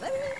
Let me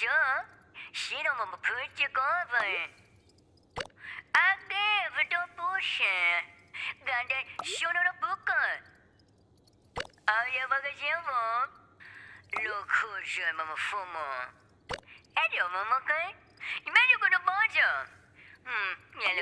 分么说，谁让我们破几个分？阿哥，不都不是，干的小到了不够。熬夜把个节目，落口水么么父母。哎，刘某某哥，你买这个的包着？嗯，年